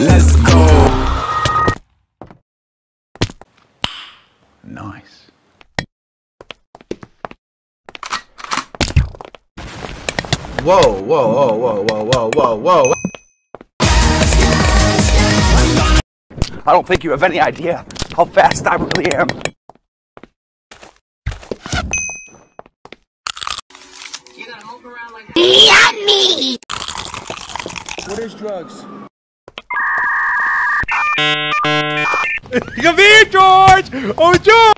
Let's go. Nice. Whoa, whoa, whoa, whoa, whoa, whoa, whoa, whoa. I don't think you have any idea how fast I really am. Yummy! What is drugs? Come here, George! Oh, George!